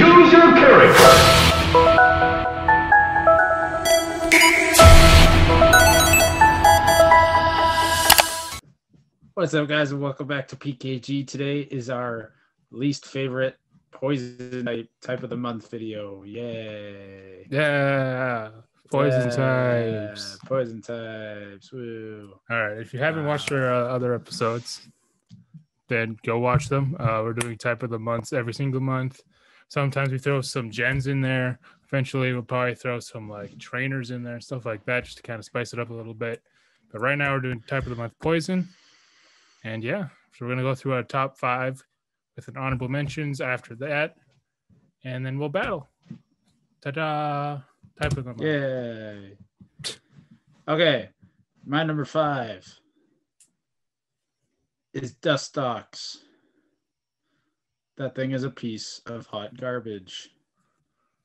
Choose your character. What's up, guys, and welcome back to PKG. Today is our least favorite poison type, type of the month video. Yay! Yeah, poison Yeah, types. Poison types. Woo! All right, if you haven't watched our uh, other episodes, then go watch them. Uh, we're doing type of the months every single month. Sometimes we throw some gens in there. Eventually, we'll probably throw some like trainers in there and stuff like that, just to kind of spice it up a little bit. But right now, we're doing type of the month poison, and yeah, so we're gonna go through our top five with an honorable mentions after that, and then we'll battle. Ta-da! Type of the month. Yay! Okay, my number five is Dust. That thing is a piece of hot garbage.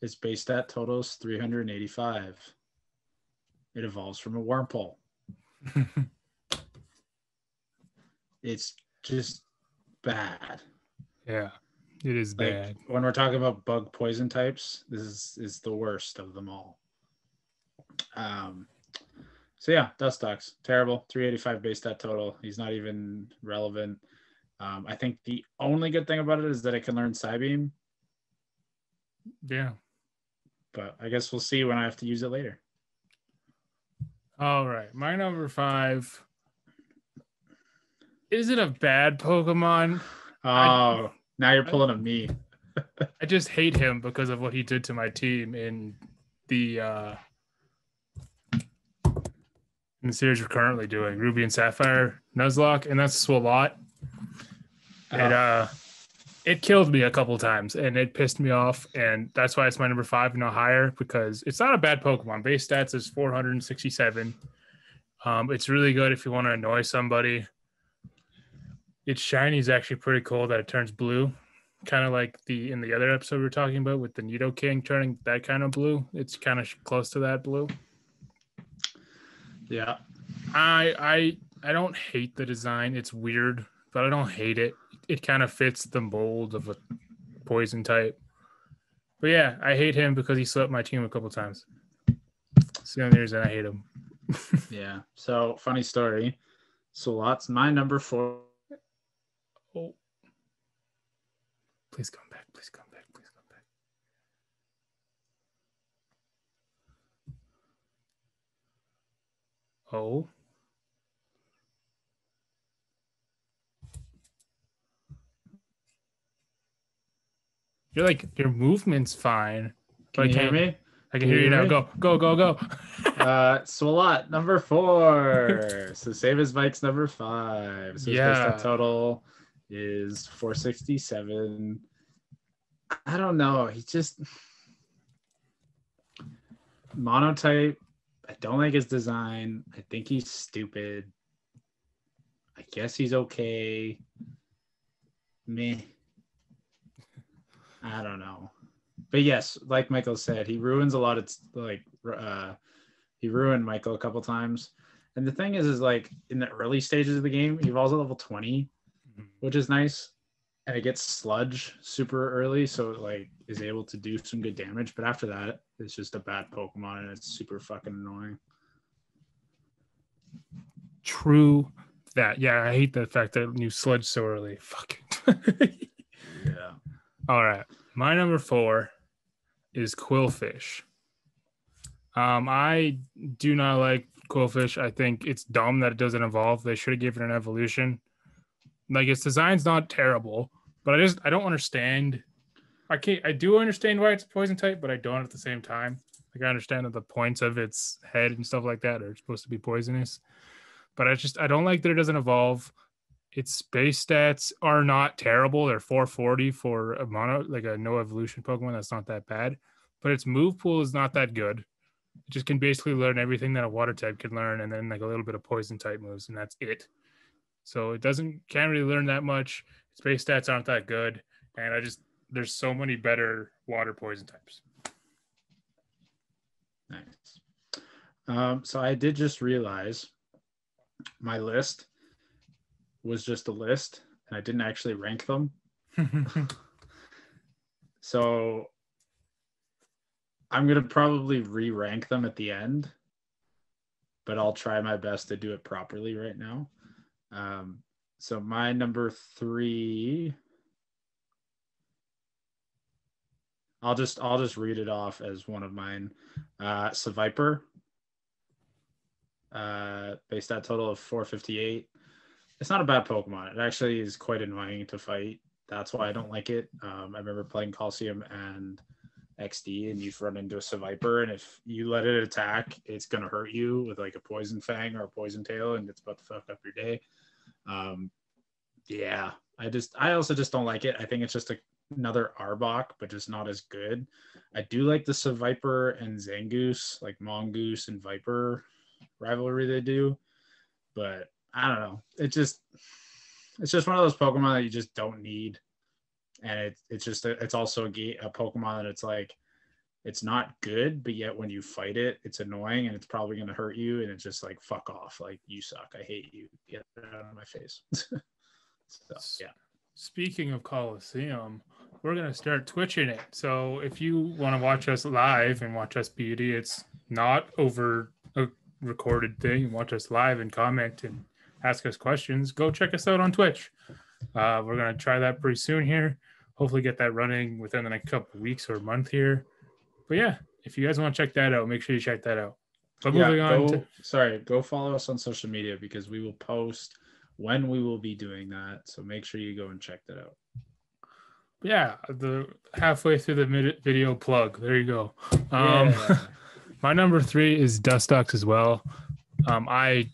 Its base stat totals 385. It evolves from a Wurmple. It's just bad. Yeah, it is Like bad. when we're talking about bug poison types, this is is the worst of them all. Um, so yeah, Dustox, terrible. 385 base stat total. He's not even relevant. Um, I think the only good thing about it is that it can learn Psybeam, Yeah. but I guess we'll see when I have to use it later. All right. My number five. Is it a bad Pokemon? Oh, I- now you're pulling a me. I just hate him because of what he did to my team in the uh in the series we're currently doing, Ruby and Sapphire Nuzlocke, and that's Swalot. It uh it killed me a couple times and it pissed me off, and that's why it's my number five and not higher because it's not a bad Pokemon. Base stats is 467. Um, it's really good if you want to annoy somebody. Its shiny is actually pretty cool that it turns blue, kind of like the in the other episode we were talking about with the Nidoking turning that kind of blue. It's kind of close to that blue. yeah, I I I don't hate the design. It's weird, but I don't hate it. It kind of fits the mold of a poison type. But yeah, I hate him because he swept my team a couple times. It's the only reason I hate him. yeah. So funny story. Swalot's my number four. Oh. Please come back. Please come back. Please come back. Oh. You're like your movement's fine. Can I you hear me? I Can can hear you you now. Go, go, go, go. Uh, Swalot number four. so save his Mike's number five. So Yeah. total is 467. I don't know. He just monotype. I don't like his design. I think he's stupid. I guess he's okay. Meh. I don't know. But yes, like Michael said, he ruins a lot of like uh he ruined Michael a couple times. And the thing is, is like in the early stages of the game, he evolves at level 20, Mhm. which is nice. And it gets sludge super early, so it like is able to do some good damage. But after that, it's just a bad Pokemon and it's super fucking annoying. True that. Yeah, I hate the fact that you sludge so early. Fuck. Yeah. All right. My number four is Qwilfish. Um, I do not like Qwilfish. I think it's dumb that it doesn't evolve. They should have given it an evolution. Like its design's not terrible, but I just I don't understand. I can't I do understand why it's poison type, but I don't at the same time. Like I understand that the points of its head and stuff like that are supposed to be poisonous. But I just I don't like that it doesn't evolve its base stats are not terrible. They're 440 for a mono, like a no evolution Pokemon. That's not that bad. But its move pool is not that good. It just can basically learn everything that a water type can learn, and then like a little bit of poison type moves, and that's it. So it doesn't can't really learn that much. Its base stats aren't that good, and I just there's so many better water poison types. Nice. Um, so I did just realize my list was just a list and I didn't actually rank them. So I'm gonna probably re-rank them at the end, but I'll try my best to do it properly right now. Um, so my number three. I'll just I'll just read it off as one of mine. Uh Seviper. Uh base stat total of 458. It's not a bad Pokemon. It actually is quite annoying to fight. That's why I don't like it. Um, I remember playing Colosseum and XD and you've run into a Seviper and if you let it attack, it's gonna hurt you with like a poison fang or a poison tail and it's about to fuck up your day. Um yeah, I just I also just don't like it. I think it's just a, another Arbok, but just not as good. I do like the Seviper and Zangoose, like Mongoose and Viper rivalry they do, but I don't know. It just it's just one of those Pokemon that you just don't need, and it, it's just a, it's also a, ga- a Pokemon that it's like it's not good, but yet when you fight it, it's annoying and it's probably going to hurt you, and it's just like fuck off, like you suck, I hate you, get out of my face. so yeah, Speaking of Colosseum, we're gonna start twitching it. So if you want to watch us live and watch us be idiots, not over a recorded thing, watch us live and comment and ask us questions, go check us out on Twitch. Uh, we're gonna try that pretty soon here. Hopefully, get that running within the next couple of weeks or month here. But yeah, if you guys want to check that out, make sure you check that out. But yeah. moving on Go, to sorry, go follow us on social media because we will post when we will be doing that. So make sure you go and check that out. yeah, the halfway through the mid- video plug. There you go. Um, Yeah. my number three is Dustox as well. Um, I,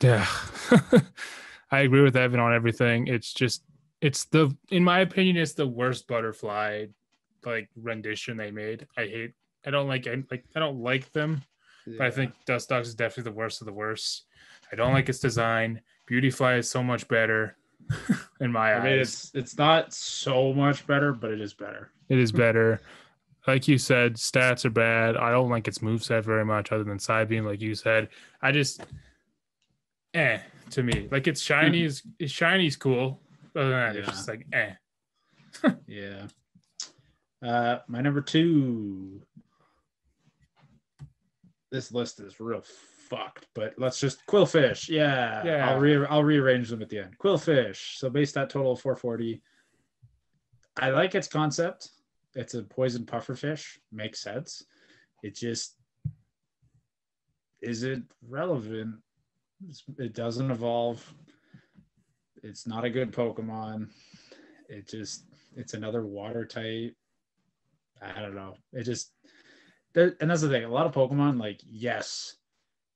yeah, I agree with Evan on everything. It's just, it's the, in my opinion, it's the worst butterfly like rendition they made. I hate. I don't like. I like. I don't like them. But I think Dust Dustox is definitely the worst of the worst. I don't like its design. Beautifly is so much better in my I mean, eyes. it's it's not so much better, but it is better. It is better. Like you said, stats are bad. I don't like its moveset very much, other than Psybeam, like you said. I just eh to me. Like it's shiny is it's shiny is cool. Other than that, it's just like eh. Yeah. Uh, my number two. This list is real fucked, but let's just Qwilfish. Yeah, Yeah. I'll re I'll rearrange them at the end. Qwilfish. So base that total of 440. I like its concept. It's a poison pufferfish. Makes sense. It just is it relevant? It doesn't evolve. It's not a good Pokemon. It just it's another water type. I don't know. It just there, and that's the thing. A lot of Pokemon, like yes,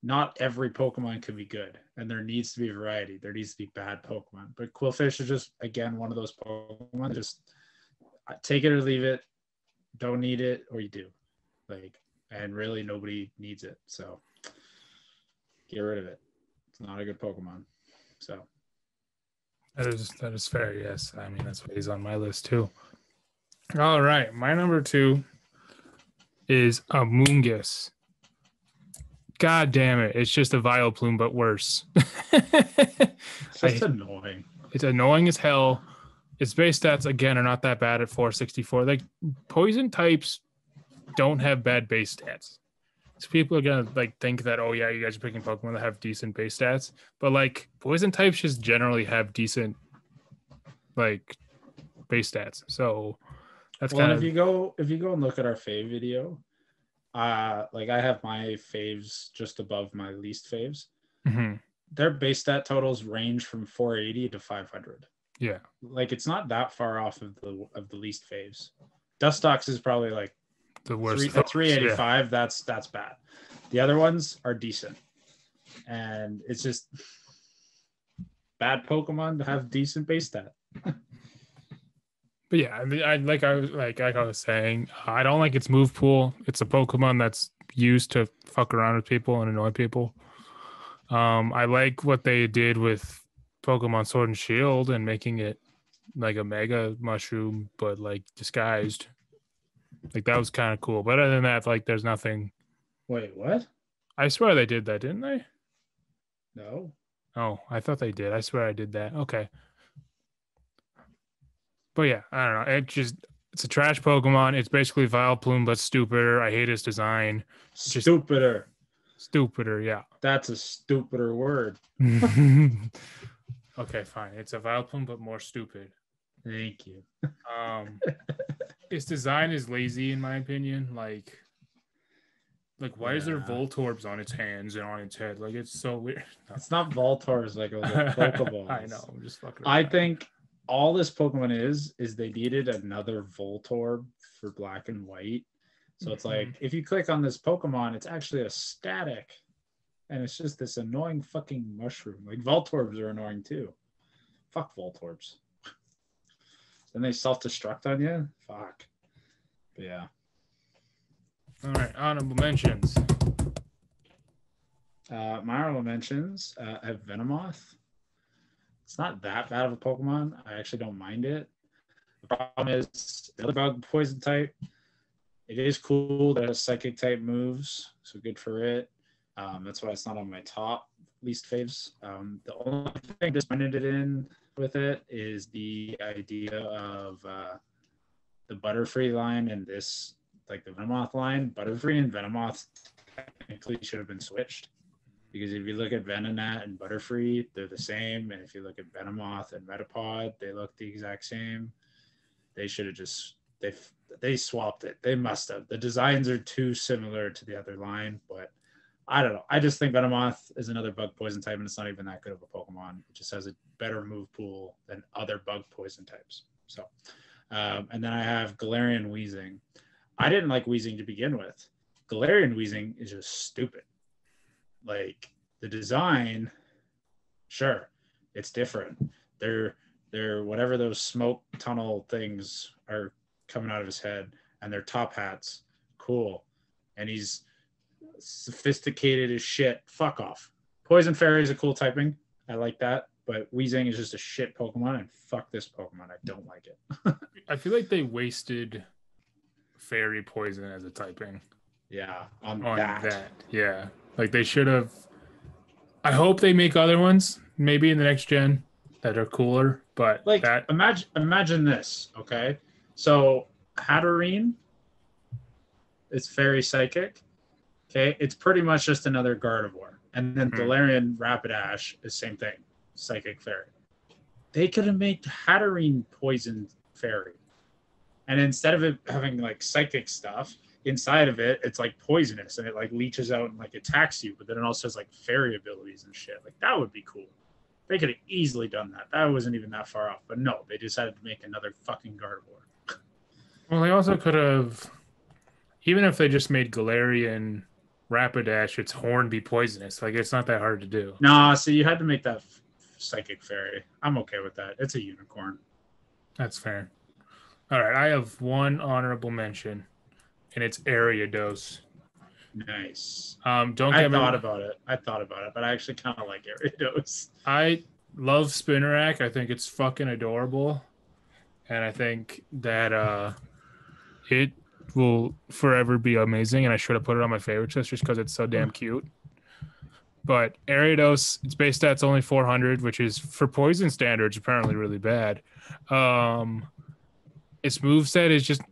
not every Pokemon can be good, and there needs to be variety. There needs to be bad Pokemon, but Qwilfish is just again one of those Pokemon. Just uh, take it or leave it. Don't need it, or you do. Like, and really nobody needs it. So get rid of it. Not a good Pokemon. So That is that is fair. Yes, I mean that's why he's on my list too. All right, my number two is Amoonguss. God damn it! It's just a Vileplume, but worse. it's just I- annoying. it's annoying as hell. Its base stats again are not that bad at 464. Like poison types don't have bad base stats. So people are gonna like think that oh yeah, you guys are picking Pokemon that have decent base stats, but like poison types just generally have decent like base stats. So that's well, kind of if you go if you go and look at our fave video, uh, like I have my faves just above my least faves. Mhm. Their base stat totals range from 480 to 500. yeah. Like it's not that far off of the of the least faves. Dustox is probably like The worst. three, at 385. That's that's bad. The other ones are decent, and it's just bad Pokemon to have decent base stat. But yeah, I mean, I like I was like like I was saying, I don't like its move pool. It's a Pokemon that's used to fuck around with people and annoy people. Um, I like what they did with Pokemon Sword and Shield and making it like a Mega Mushroom, but like disguised. Like that was kind of cool. But other than that, like there's nothing. Wait, what? I swear they did that, didn't they? No. Oh, I thought they did. I swear I did that. Okay. But yeah, I don't know. It just It's a trash Pokemon. It's basically Vileplume, but stupider. I hate his design. Just- Stupider. Stupider, yeah. That's a stupider word. okay, fine. It's a Vileplume, but more stupid. Thank you. Um, its design is lazy, in my opinion. Like, like why is there Yeah. Voltorbs on its hands and on its head? Like, it's so weird. It's not Voltors like those Pokeballs. I know. I'm just fucking. I think all this Pokemon is is they needed another Voltorb for black and white. So it's mm-hmm. like if you click on this Pokemon, it's actually a static. And it's just this annoying fucking mushroom. Like Voltorbs are annoying too. Fuck Voltorbs. Then they self-destruct on you? Fuck. But yeah. All right, honorable mentions. Uh, my honorable mentions uh, have Venomoth. It's not that bad of a Pokemon. I actually don't mind it. The problem is the other bug poison type. It is cool that it has psychic type moves, so good for it. Um, that's why it's not on my top least faves. Um, the only thing I disappointed it in with it is the idea of uh, the Butterfree line and this, like the Venomoth line. Butterfree and Venomoth technically should have been switched because if you look at Venonat and Butterfree, they're the same. And if you look at Venomoth and Metapod, they look the exact same. They should have just they they swapped it. They must have. The designs are too similar to the other line, but I don't know. I just think Venomoth is another bug poison type, and it's not even that good of a Pokemon. It just has a better move pool than other bug poison types. So, um, and then I have Galarian Weezing. I didn't like Weezing to begin with. Galarian Weezing is just stupid like the design sure it's different they're they're whatever those smoke tunnel things are coming out of his head and they're top hats cool and he's sophisticated as shit fuck off poison fairy is a cool typing i like that but Weezing is just a shit Pokemon, and fuck this Pokemon. I don't like it. I feel like they wasted fairy poison as a typing Yeah, on, on that. that. Yeah, like they should have. I hope they make other ones, maybe in the next gen, that are cooler. But like that imagine imagine this okay so hatterene is fairy psychic okay it's pretty much just another gardevoir and then Mhm. Galarian Rapidash is same thing psychic fairy they could have made hatterene poison fairy and instead of it having like psychic stuff inside of it it's like poisonous and it like leeches out and like attacks you but then it also has like fairy abilities and shit like that would be cool they could have easily done that. That wasn't even that far off. But no, they decided to make another fucking Gardevoir. well, they also could have, even if they just made Galarian Rapidash its horn be poisonous. Like it's not that hard to do. Nah, so you had to make that f- psychic fairy. I'm okay with that. It's a unicorn. That's fair. All right, I have one honorable mention, and it's Ariados. Nice. Um, don't I get me thought about it. I thought about it, but I actually kind of like Ariados. I love Spinarak. I think it's fucking adorable. And I think that uh it will forever be amazing. And I should have put it on my favorites list just because it's so damn cute. But Ariados, its base stat's only 400, which is for poison standards apparently really bad. Um, its moveset is just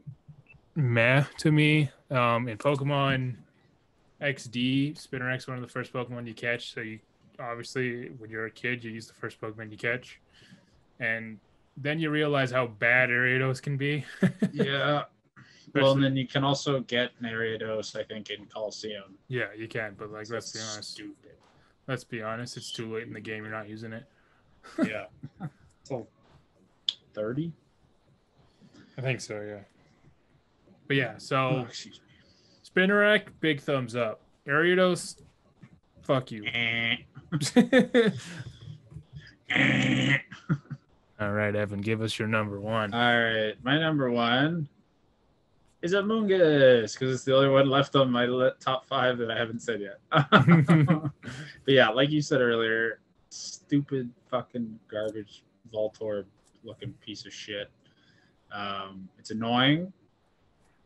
meh to me. Um, in Pokemon XD, Spinarak's one of the first Pokemon you catch, so you obviously when you're a kid you use the first pokemon you catch and then you realize how bad ariados can be Yeah. Well, and then you can also get an Ariados, I think, in Colosseum. yeah you can but like let's be honest Stupid. let's be honest it's too late in the game you're not using it Yeah. so 30? i think so yeah but yeah so Oh, Spinarak big thumbs up ariados fuck you. Eh. all right evan give us your number one All right, my number one is Amoonguss because it's the only one left on my li- top five that I haven't said yet. but yeah, like you said earlier, stupid fucking garbage Voltorb looking piece of shit. Um, it's annoying.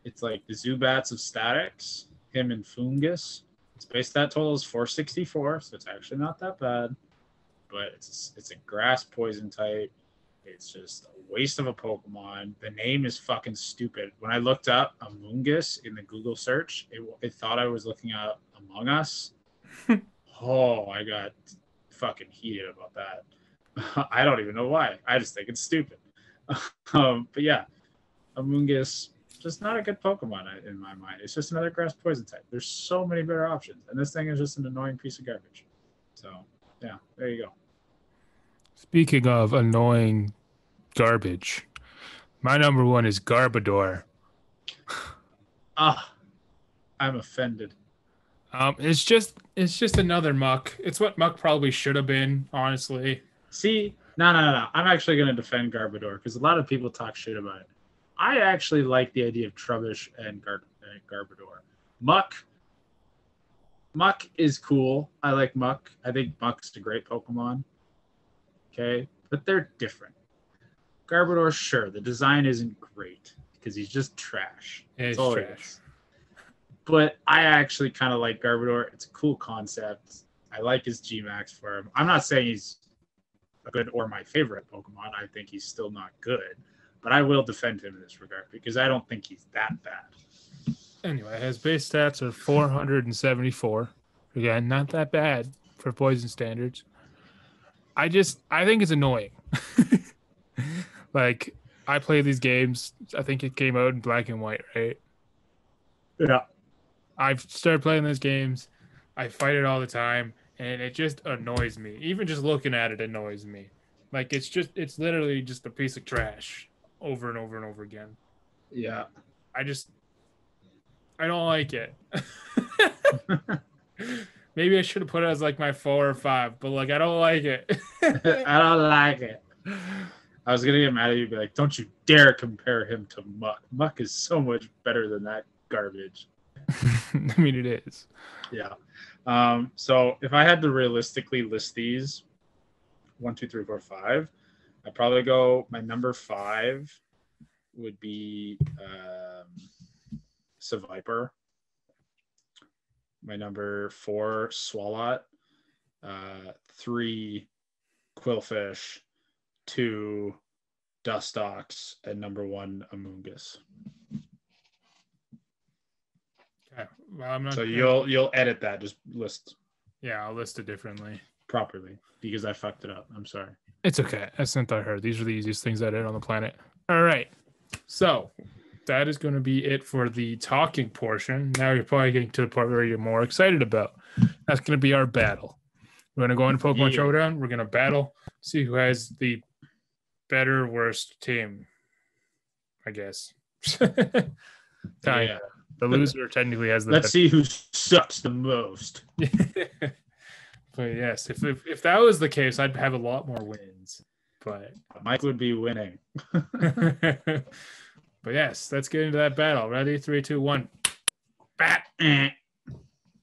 It's like the Zubats of statics, him and Foongus. Its base stat total is 464, so it's actually not that bad. But it's it's a grass poison type. It's just a waste of a Pokemon. The name is fucking stupid. When I looked up Amoonguss in the Google search, it, it thought I was looking up Among Us. oh, I got fucking heated about that. I don't even know why. I just think it's stupid. um, but yeah, Amoonguss, just not a good Pokemon in my mind. It's just another grass poison type. There's so many better options, and this thing is just an annoying piece of garbage. So yeah, there you go. Speaking of annoying garbage, my number one is Garbodor. Ah, I'm offended. Um, it's just it's just another Muk. It's what Muk probably should have been, honestly. See, no, no, no, no. I'm actually going to defend Garbodor because a lot of people talk shit about it. I actually like the idea of Trubbish and, Gar- and Garbodor. Muk, Muk is cool. I like Muk. I think Muk's a great Pokemon. Okay, but they're different. Garbodor, sure, the design isn't great because he's just trash. It's That's all trash. is. But I actually kind of like Garbodor. It's a cool concept. I like his Gmax for him. I'm not saying he's a good or my favorite Pokemon. I think he's still not good, but I will defend him in this regard because I don't think he's that bad. Anyway, his base stats are 474. Again, not that bad for poison standards. I just I think it's annoying. like I play these games. I think it came out in black and white, right? Yeah. I've started playing those games. I fight it all the time, and it just annoys me. Even just looking at it annoys me. Like it's just it's literally just a piece of trash over and over and over again. Yeah. I just I don't like it. Maybe I should have put it as like my four or five, but like I don't like it. I don't like it. I was gonna get mad at you, be like, "Don't you dare compare him to Muk. Muk is so much better than that garbage." I mean, it is. Yeah. Um, so if I had to realistically list these, one, two, three, four, five, I'd probably go. My number five would be um, Seviper. My number four, Swalot. Uh, three, Qwilfish. Two, Dustox, and number one, Amoonguss. Okay. Well, I'm not. So you'll you'll edit that. Just list Yeah, I'll list it differently. properly because I fucked it up. I'm sorry. It's okay. As I heard, these are the easiest things I did on the planet. All right. So that is going to be it for the talking portion. Now you're probably getting to the part where you're more excited about. That's going to be our battle. We're going to go into Pokemon Yeah. Showdown. We're going to battle, see who has the better, worst team. I guess. Yeah. The loser technically has the Let's see who sucks the most. but yes, if, if if that was the case, I'd have a lot more wins. But Mike would be winning. but yes, let's get into that battle. Ready? Three, two, one. Bat. Eh.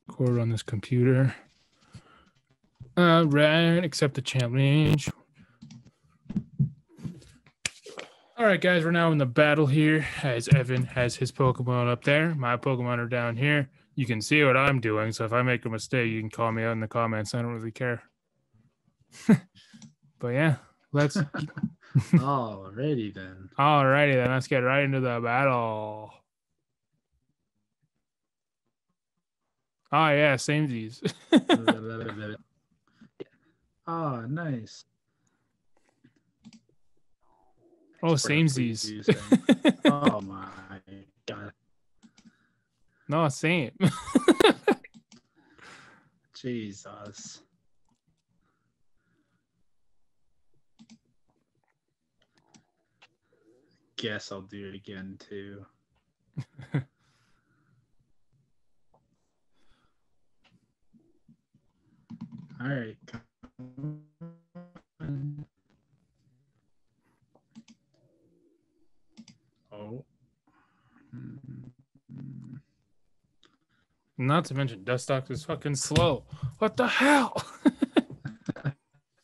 Record on this computer. All right, accept the challenge. All right, guys, we're now in the battle here. As Evan has his Pokemon up there, my Pokemon are down here. You can see what I'm doing. So if I make a mistake, you can call me out in the comments. I don't really care. but yeah, let's. Alrighty then. All righty then. Let's get right into the battle. Oh yeah, samesies. oh, ah, nice. oh, samesies. oh my god. no, same. Jesus. Guess I'll do it again too. All right. Oh. Mm. Not to mention, Dustox is fucking slow. What the hell?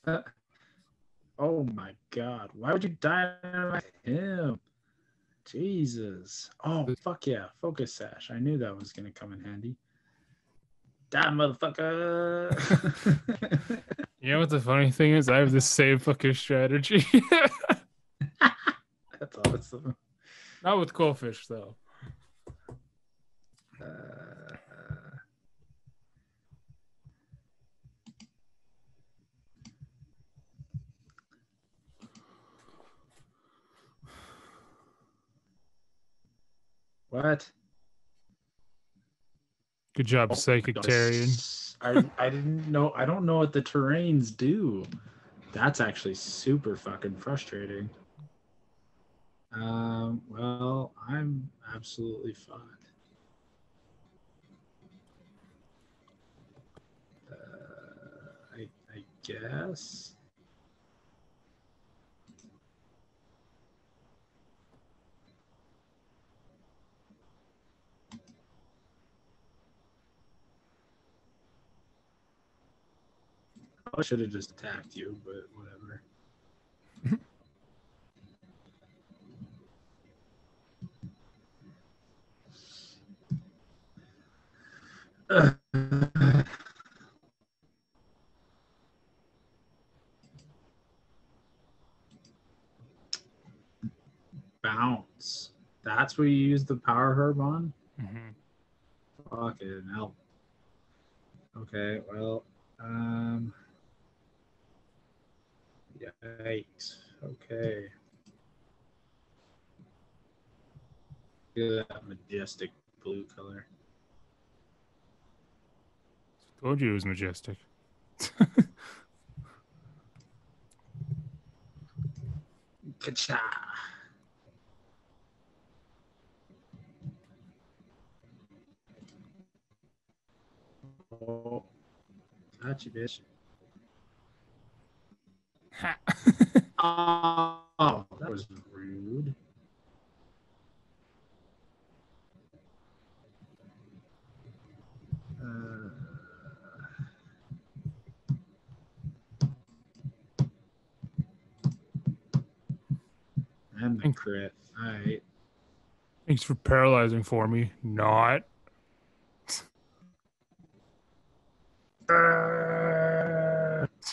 Oh my god. Why would you him? Jesus. Oh fuck yeah. Focus sash. I knew that was gonna come in handy. Die motherfucker. you know what the funny thing is? I have the same fucking strategy. That's awesome. Not with Qwilfish though. What? Good job, Oh. I, I didn't know. I don't know what the terrains do. That's actually super fucking frustrating. Um, well, I'm absolutely fine. Uh, I, I guess. I should have just attacked you, but whatever. Bounce. That's what you use the power herb on? Mhm. Fucking hell. Okay, well, um, yikes. Okay. Look at that majestic blue color. Told you it was majestic. Kacha. Oh, gotcha, bitch. Ha. Oh, that was rude. Uh, and the crit. All right. Thanks for paralyzing for me. Not.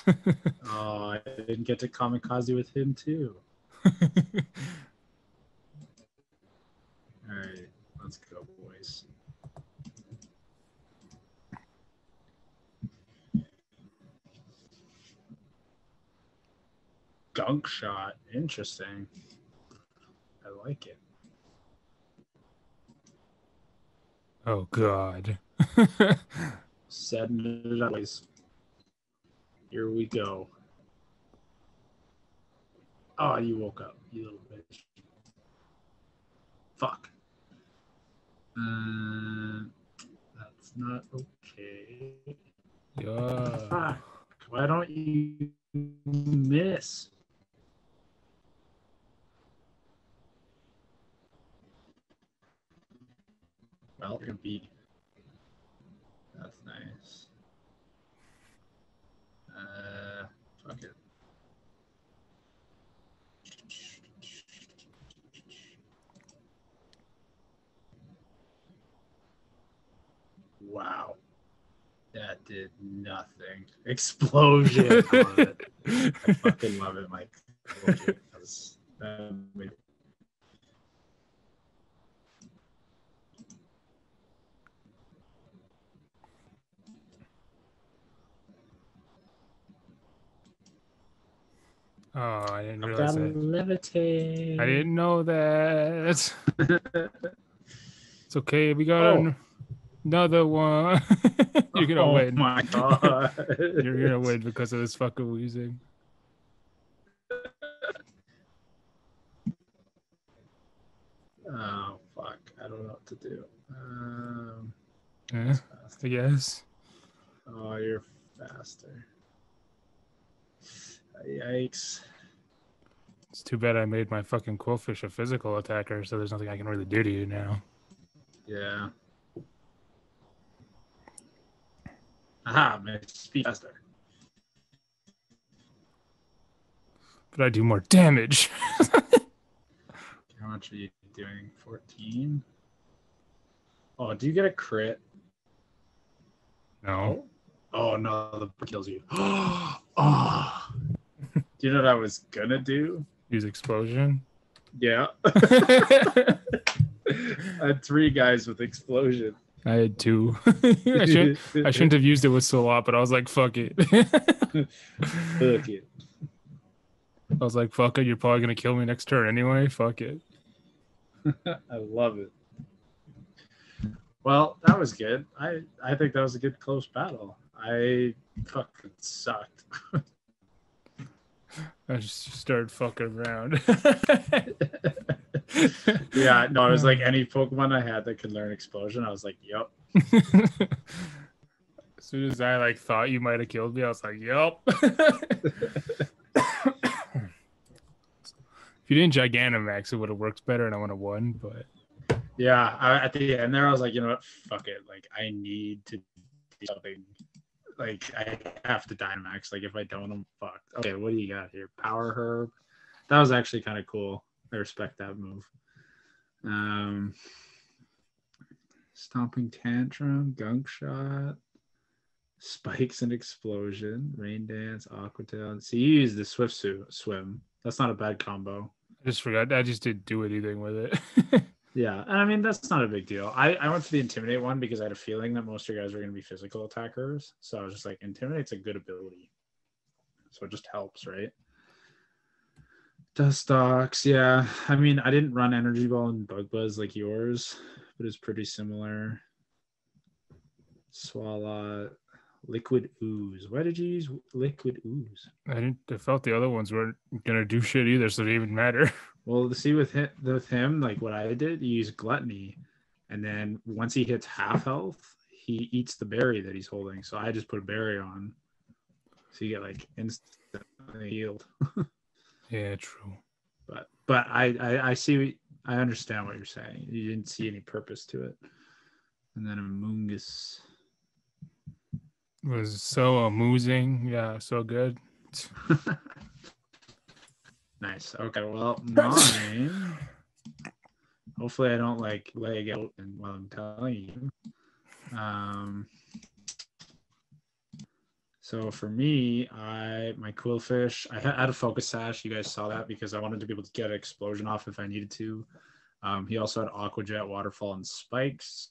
oh, I didn't get to kamikaze with him too. All right, let's go, boys. Gunk shot. Interesting. I like it. oh God. Setting it up. Here we go. Oh, you woke up, you little bitch. Fuck. Uh, that's not okay. yeah. Fuck. Why don't you miss? Well, you're beat. That's nice. Uh, fuck it. Wow. That did nothing. Explosion. I it. I fucking love it, Mike. That made- Oh, I didn't realize that. levitate. I didn't know that. It's okay. We got Oh. an- another one. You're gonna oh win. my god. You're gonna win because of this fucking Weezing. Oh fuck! I don't know what to do. Um, Yeah, I guess. oh, you're faster. Yikes! It's too bad I made my fucking Qwilfish a physical attacker, so there's nothing I can really do to you now. Yeah. Aha! Man, speed faster. But I do more damage. How much are you doing? Fourteen. Oh, do you get a crit? no. Oh no, the kills you. oh. You know what I was gonna do? Use explosion. Yeah. I had three guys with explosion. I had two. I, shouldn't, I shouldn't have used it with Swalot, but I was like, fuck it. Fuck it. I was like, fuck it. You're probably gonna kill me next turn anyway. Fuck it. I love it. Well, that was good. I I think that was a good close battle. I fucking sucked. I just started fucking around. yeah, no, it was like any Pokemon I had that could learn explosion. I was like, yep. as soon as I like thought you might have killed me, I was like, "Yep." if you didn't Gigantamax, it would have worked better, and I would have won. But Yeah, I, at the end there, I was like, you know what? Fuck it. Like, I need to do something. Like, I have to Dynamax. Like, if I don't, I'm fucked. Okay, what do you got here? Power Herb. That was actually kind of cool. I respect that move. Um, Stomping Tantrum, Gunk Shot, Spikes and Explosion, Rain Dance, Aqua Tail. See, you use the Swift Swim. That's not a bad combo. I just forgot. I just didn't do anything with it. Yeah, and I mean that's not a big deal. I, I went for the intimidate one because I had a feeling that most of your guys were going to be physical attackers. So I was just like, intimidate's a good ability, so it just helps, right? Dust Dustox, yeah. I mean, I didn't run Energy Ball and Bug Buzz like yours, but it's pretty similar. Swalot, Liquid Ooze. Why did you use Liquid Ooze? I didn't. I felt the other ones weren't gonna do shit either, so it didn't even matter. Well, to see with him, with him, like what I did, you use gluttony, and then once he hits half health, he eats the berry that he's holding. So I just put a berry on, so you get like instantly healed. Yeah, true. But but I I, I see I understand what you're saying. You didn't see any purpose to it. And then Amoonguss. Was so amusing. Yeah, so good. Nice. Okay. Well, mine. hopefully, I don't like leg out and while I'm telling you. Um. So for me, I my Qwilfish, I had a focus sash. You guys saw that because I wanted to be able to get an explosion off if I needed to. Um, he also had Aqua Jet, Waterfall, and Spikes,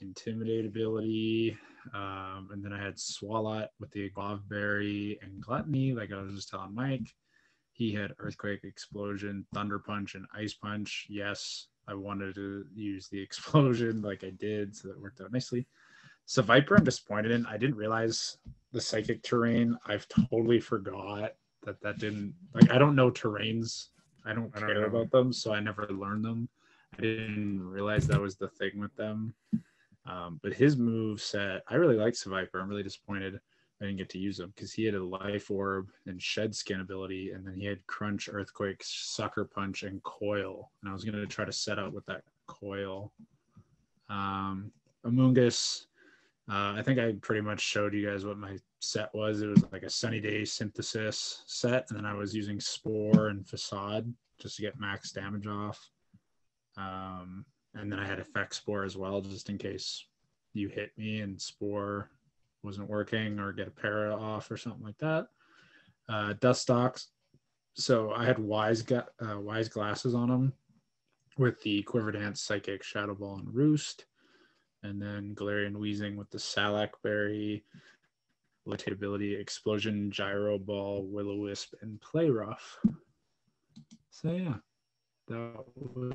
Intimidate ability, um, and then I had Swalot with the Guava Berry and Gluttony, like I was just telling Mike. He had Earthquake, Explosion, Thunder Punch, and Ice Punch. Yes, I wanted to use the explosion like I did, so that worked out nicely. Seviper, I'm disappointed in. I didn't realize the psychic terrain. I've totally forgot that that didn't like. I don't know terrains. I don't I don't care know. about them, so I never learned them. I didn't realize that was the thing with them. Um, but his move set, I really like Viper. I'm really disappointed I didn't get to use him because he had a life orb and shed skin ability, and then he had crunch, earthquake, sucker punch, and coil. And I was gonna try to set up with that coil. Um, Amoonguss, uh, I think I pretty much showed you guys what my set was. It was like a sunny day synthesis set, and then I was using spore and facade just to get max damage off. Um, and then I had effect spore as well, just in case you hit me and spore wasn't working or get a para off or something like that. Uh, Dustox. So I had wise ga- uh, wise glasses on them with the quiver dance, psychic, shadow ball, and roost, and then Galarian Weezing with the Salac berry, levitate ability, explosion, gyro ball, will o wisp, and play rough. So yeah, that was.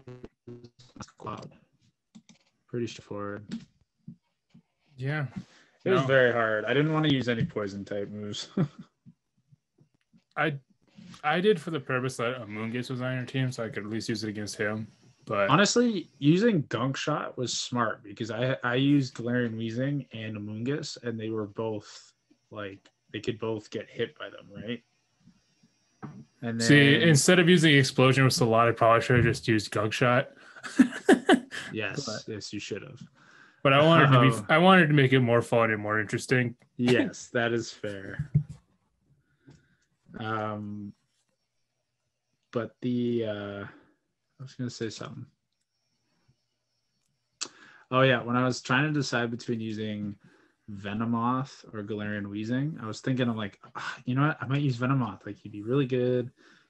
Pretty straightforward. Yeah. It was very hard. I didn't want to use any poison type moves. I I did for the purpose that a Amoonguss was on your team, so I could at least use it against him. But Honestly, using Gunk Shot was smart because I I used Galarian Weezing and Amoonguss, and they were both like they could both get hit by them, right? And then see, instead of using explosion with Salad, I probably should have just used Gunk Shot. yes, but- yes, you should have. But I wanted to Oh. be I wanted to make it more fun and more interesting. Yes, that is fair. Um, but the uh, I was gonna say something. Oh yeah, when I was trying to decide between using Venomoth or Galarian Weezing, I was thinking I'm like, "Ah, you know what, I might use Venomoth. Like he'd be really good.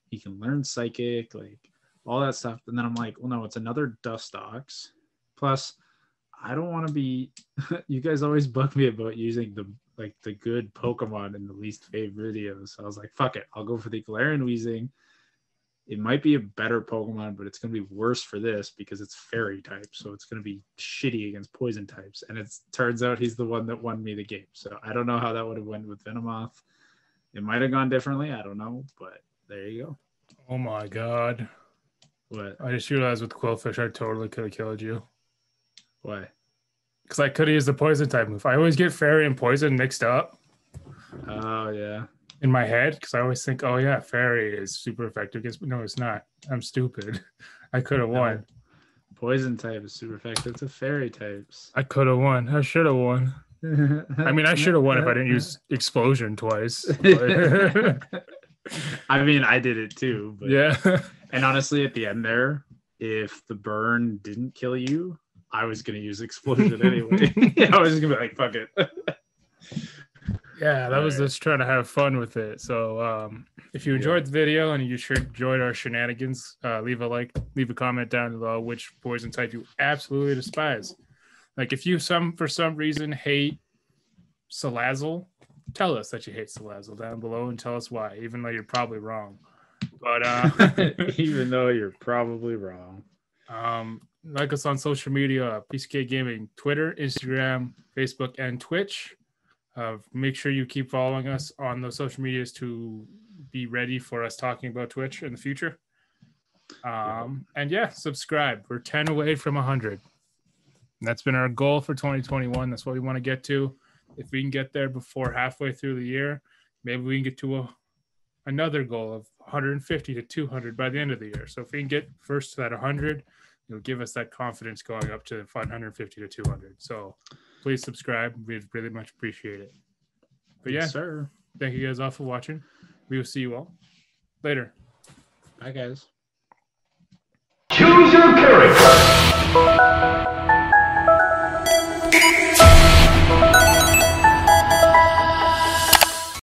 He can learn Psychic. Like all that stuff. And then I'm like, well, no, it's another Dustox. Plus, I don't want to be. you guys always bug me about using the like the good Pokemon in the least favorite videos. So I was like, fuck it, I'll go for the Galarian Weezing. It might be a better Pokemon, but it's gonna be worse for this because it's Fairy type, so it's gonna be shitty against Poison types. And it turns out he's the one that won me the game. So I don't know how that would have went with Venomoth. It might have gone differently. I don't know, but there you go. Oh my god. What? I just realized with Qwilfish, I totally could have killed you. Why? Because I could have used the poison type move. I always get fairy and poison mixed up Oh yeah. in my head because I always think, oh yeah, fairy is super effective against. No, it's not. I'm stupid. I could have won. Poison type is super effective to fairy types. I could have won. I should have won. I mean, I should have won if I didn't use explosion twice. I mean, I did it too. But yeah. And honestly, at the end there, if the burn didn't kill you, I was gonna use explosion anyway. I was just gonna be like, fuck it. Yeah, that was Alright. just trying to have fun with it. So, um, if you enjoyed the video and you sure enjoyed our shenanigans, uh, leave a like, leave a comment down below which poison type you absolutely despise. Like, if you some for some reason hate Salazzle, tell us that you hate Salazzle down below and tell us why, even though you're probably wrong. But uh, Even though you're probably wrong. Um, like us on social media, PCK Gaming, Twitter, Instagram, Facebook, and Twitch. Uh, make sure you keep following us on those social medias to be ready for us talking about Twitch in the future. Um, and yeah, subscribe. We're 10 away from 100. That's been our goal for 2021. That's what we want to get to. If we can get there before halfway through the year, maybe we can get to a, another goal of 150 to 200 by the end of the year. So if we can get first to that 100, you know give us that confidence going up to 550 to 200 so please subscribe. We'd really much appreciate it. But yeah yes, sir. thank you guys all for watching. We will see you all later. Bye guys. Choose your character.